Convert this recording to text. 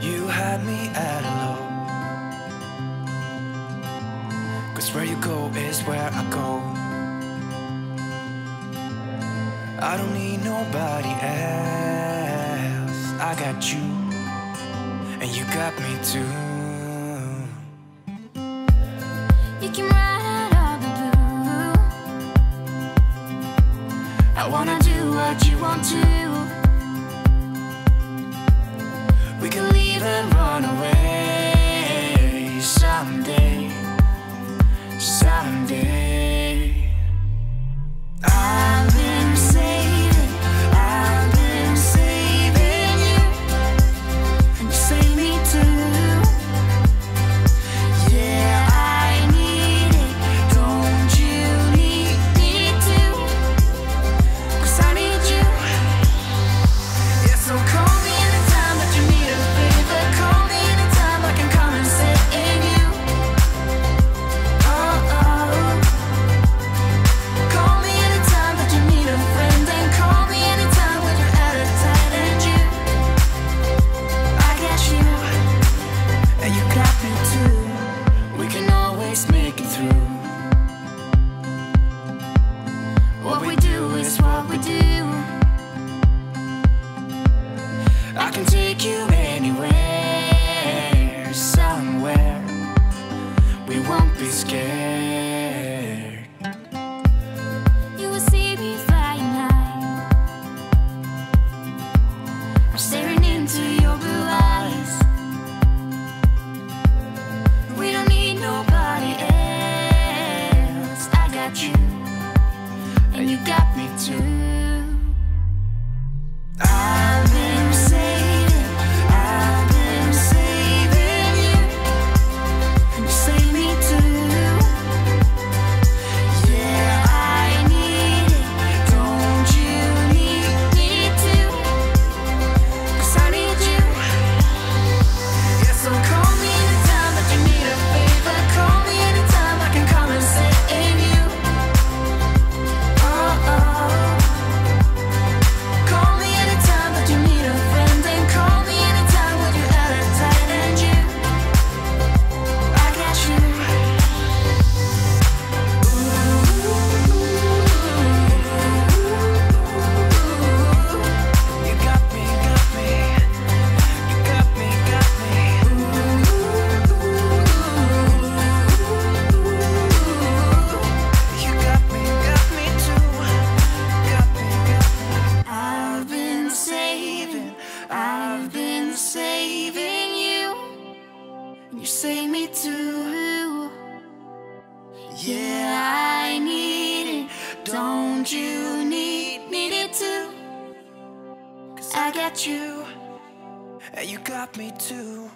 You had me at hello. Cause where you go is where I go. I don't need nobody else. I got you, and you got me too. You can ride all the blue. I wanna do what you want to. What we do is what we do. I can take you anywhere, somewhere. We won't be scared. You will see me flying high. I'm staring into your blue eyes. We don't need nobody else. I got you, and you got me too. And you save me too. Yeah, I need it. Don't you need, need it too? Cause I got you, and you got me too.